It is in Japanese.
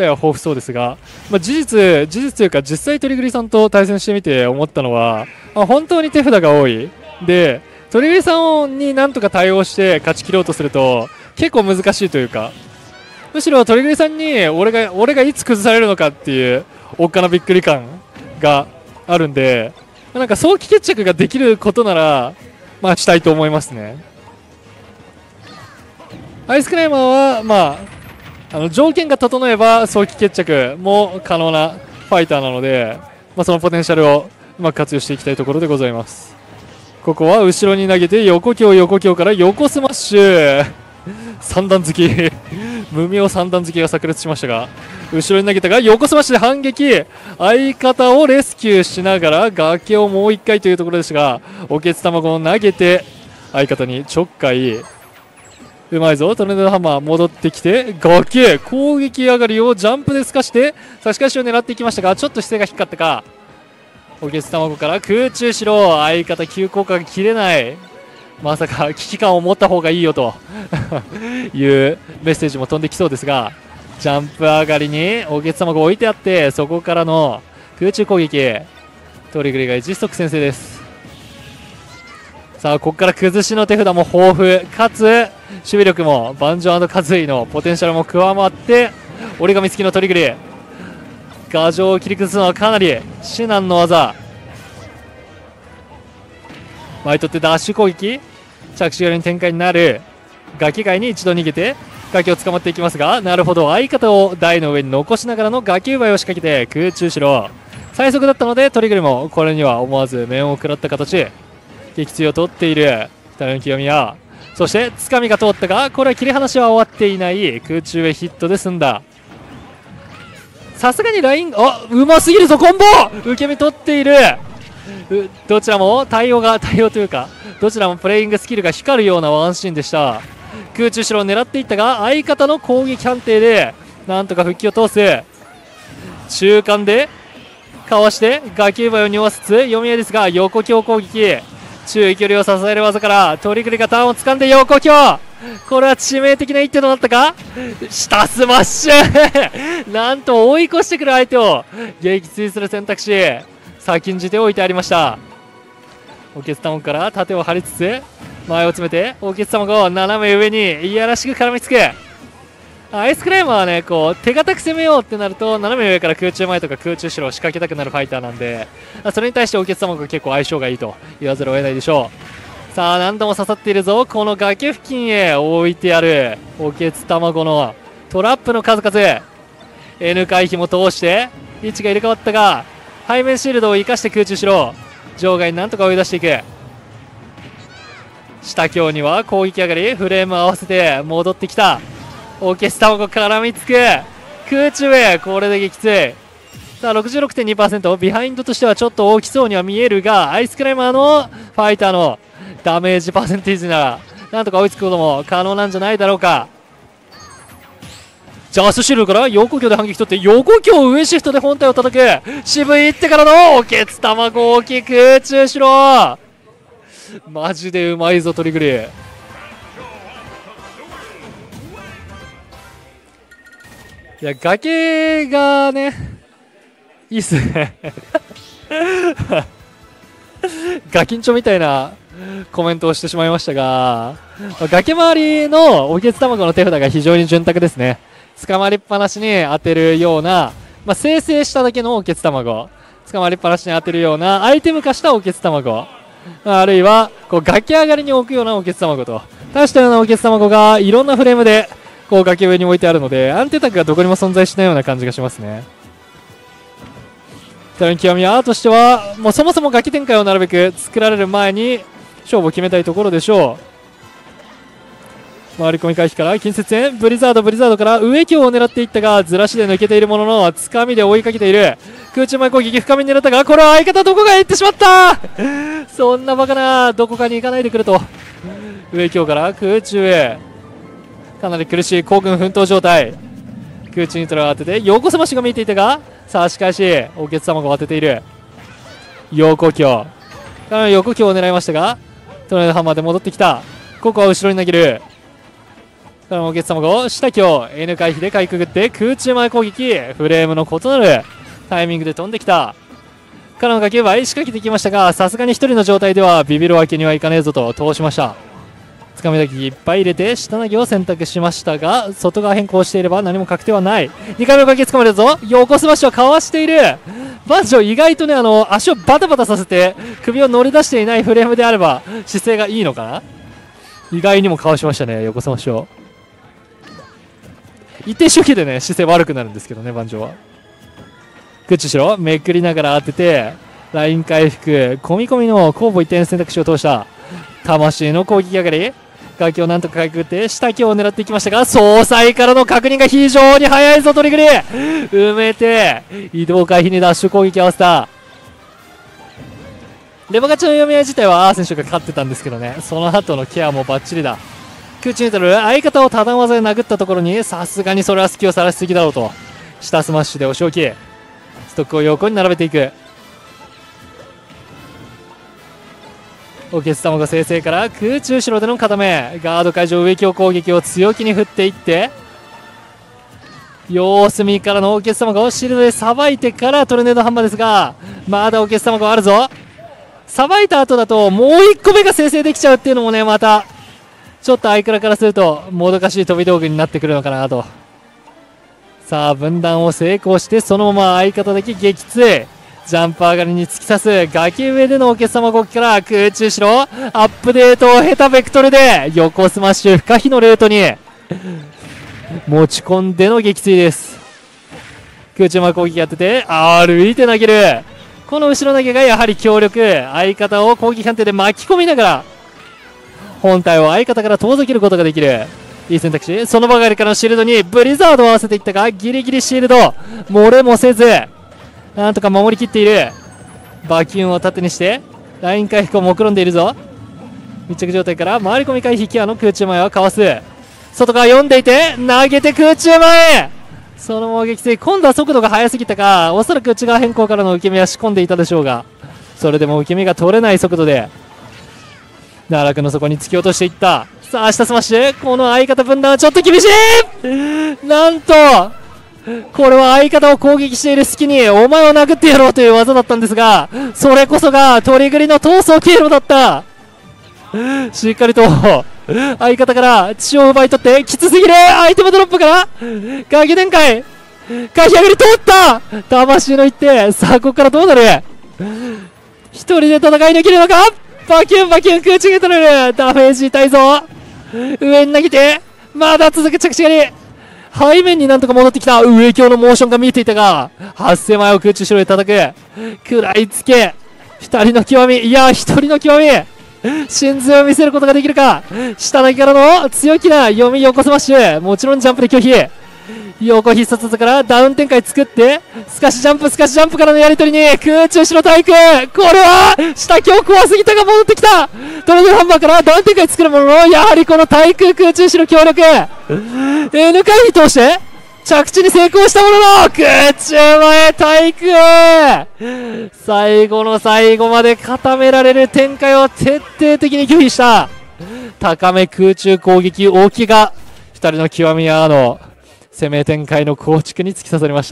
体は豊富そうですが、まあ、事実、事実というか実際鳥栗さんと対戦してみて思ったのは、まあ、本当に手札が多いで鳥栗さんになんとか対応して勝ち切ろうとすると結構難しいというかむしろ鳥栗さんに俺が俺がいつ崩されるのかっていうおっかなびっくり感があるんで、まあなんか早期決着ができることなら、まあ、したいと思いますね。アイスクライマーは、まあ、あの条件が整えば早期決着も可能なファイターなので、まあ、そのポテンシャルをうまく活用していきたいところでございます。ここは後ろに投げて横強横強から横スマッシュ。三段突き。無名三段突きが炸裂しましたが後ろに投げたが横スマッシュで反撃。相方をレスキューしながら崖をもう1回というところでしたがおけつ卵を投げて相方にちょっかい。うまいぞ。トルネードハンマー戻ってきて崖攻撃上がりをジャンプで透かして差し返しを狙っていきましたがちょっと姿勢が低かったか。おけつ卵から空中しろ相方急降下が切れない。まさか危機感を持った方がいいよと。いうメッセージも飛んできそうですがジャンプ上がりにおけつ卵を置いてあってそこからの空中攻撃トリグリが1ストック先生です。さあここから崩しの手札も豊富。かつ守備力もバンジョーカズイのポテンシャルも加わって折り紙付きのトリグリ牙城を切り崩すのはかなり至難の技前取ってダッシュ攻撃着手寄りに展開になる。崖外に一度逃げて崖を捕まっていきますがなるほど。相方を台の上に残しながらの崖奪いを仕掛けて空中しろ最速だったのでトリグリもこれには思わず面を食らった形。撃墜を取っている。北の清宮。そしてつかみが通ったがこれは切り離しは終わっていない。空中へヒットで済んだ。さすがにラインあうますぎるぞコンボ!受け身取っている。どちらも対応が対応というかどちらもプレイングスキルが光るようなワンシーンでした。空中城を狙っていったが相方の攻撃判定でなんとか復帰を通す。中間でかわして崖奪いを匂わせつ読み合いですが横強攻撃。中距離を支える技からトリグリがターンを掴んで横強。これは致命的な一手となったか？下スマッシュ。なんと追い越してくる相手を撃墜する選択肢。先んじておいてありました。おケツ卵から盾を張りつつ前を詰めておケツ卵を斜め上にいやらしく絡みつく。アイスクライマーはねこう手堅く攻めようってなると斜め上から空中前とか空中後ろを仕掛けたくなるファイターなんでそれに対してオケツ卵が結構相性がいいと言わざるを得ないでしょう。さあ何度も刺さっているぞ。この崖付近へ置いてあるおけつ卵のトラップの数々 N 回避も通して位置が入れ替わったが背面シールドを生かして空中しろ場外になんとか追い出していく。下強には攻撃上がりフレーム合わせて戻ってきた。おケツ卵絡みつく空中へこれで撃墜さあ66.2%ビハインドとしてはちょっと大きそうには見えるがアイスクライマーのファイターのダメージパーセンテージならなんとか追いつくことも可能なんじゃないだろうか。ジャストシールドから横強で反撃取って横強上シフトで本体を叩く。渋いってからのおけつ卵大きく空中しろマジでうまいぞトリグリ。いや崖がねいいっすね。ガキンチョみたいなコメントをしてしまいましたが崖周りのおけつ卵の手札が非常に潤沢ですね。捕まりっぱなしに当てるような、まあ、生成しただけのおけつ卵捕まりっぱなしに当てるようなアイテム化したおけつ卵あるいはこう崖上がりに置くようなおけつ卵と。多したようなおけつ卵がいろんなフレームでこう崖上に置いてあるのでアンテタクがどこにも存在しないような感じがしますね。さらに極みはとしてはもうそもそも崖展開をなるべく作られる前に勝負を決めたいところでしょう。回り込み回避から近接戦ブリザードブリザードから上強を狙っていったがずらしで抜けているもののつかみで追いかけている。空中前攻撃深めに狙ったがこれは相方どこかへ行ってしまった。そんなバカなどこかに行かないでくれと。上強から空中へ。かなり苦しい行軍奮闘状態。空中にトラを当てて横スマッシュが見えていたがさあしかしおけつ卵を当てている。横強かなり横強を狙いましたがトルネードハンマーで戻ってきた。ここは後ろに投げる。からおケツ卵下強 N 回避でかいくぐって空中前攻撃。フレームの異なるタイミングで飛んできた。からの崖は仕掛けてきましたがさすがに1人の状態ではビビるわけにはいかねえぞと通しました。つかみだけいっぱい入れて下投げを選択しましたが外側変更していれば何も確定はない。2回目の崖つかまれたぞ。横スマッシュをかわしている。バンジョ意外とねあの足をバタバタさせて首を乗り出していないフレームであれば姿勢がいいのかな？意外にもかわしましたね横スマッシュを。一定周期でね姿勢悪くなるんですけどねバンジョは。グッチしろ。めくりながら当ててライン回復。込み込みの攻防一点選択肢を通した。魂の攻撃上がり楽器をなんとかかいくって下木を狙っていきましたが総裁からの確認が非常に速いぞトリグリ埋めて移動回避にダッシュ攻撃合わせた。レバガチの読み合い自体はアー選手が勝ってたんですけどね。その後のケアもバッチリだ。空中ニュートラル相方を多段技で殴ったところにさすがにそれは隙をさらしすぎだろうと。下スマッシュでお仕置き。ストックを横に並べていく。オケツ卵生成から空中後ろでの固めガード解除植木を攻撃を強気に振っていって様子見からのオーケス卵をシールドでさばいてからトルネードハンマーですがまだオーケス卵あるぞ。さばいた後だともう1個目が生成できちゃうっていうのもねまたちょっと相倉からするともどかしい飛び道具になってくるのかなと。さあ分断を成功してそのまま相方だけ撃墜。ジャンプ上がりに突き刺す崖上でのお客様動きから空中後ろ。アップデートを経たベクトルで横スマッシュ不可避のルートに。持ち込んでの撃墜です。空中魔攻撃やってて歩いて投げる。この後ろ投げがやはり強力。相方を攻撃判定で巻き込みながら本体を相方から遠ざけることができる。いい選択肢。その場がりからのシールドにブリザードを合わせていったがギリギリシールド。漏れもせずなんとか守りきっている。バキューンを縦にしてライン回復を目論んでいるぞ。密着状態から回り込み回避キアの空中前はかわす。外側読んでいて投げて空中前。そのまま撃墜今度は速度が速すぎたか。おそらく内側変更からの受け身は仕込んでいたでしょうが。それでも受け身が取れない速度で奈落の底に突き落としていった。さあ下スマッシュ。この相方分断はちょっと厳しい。なんとこれは相方を攻撃している隙にお前を殴ってやろうという技だったんですがそれこそが鳥栗の逃走経路だった。しっかりと相方から血を奪い取ってきつすぎる!アイテムドロップから!鍵展開回避上がり通った!魂の一手!さあここからどうなる?一人で戦い抜けるのか?バキュンバキュン空中ゲトルダメージ痛いぞ上に投げてまだ続く着地狩り!背面になんとか戻ってきた。上京のモーションが見えていたが発生前を空中後ろへ叩く。食らいつけ。2人の極み。いや1人の極み。心臓を見せることができるか。下投げからの強気な読み横スマッシュもちろんジャンプで拒否。横必殺技からダウン展開作ってスカシジャンプスカシジャンプからのやり取りに空中後ろ体育。これは下強怖すぎたが戻ってきた。トルネードハンマーからダウン展開作るもののやはりこの対空空中後ろ強力 N 回避通して着地に成功したものの空中前体育。最後の最後まで固められる展開を徹底的に拒否した。高め空中攻撃大きが2人の極みやの攻め展開の構築に突き刺さりました。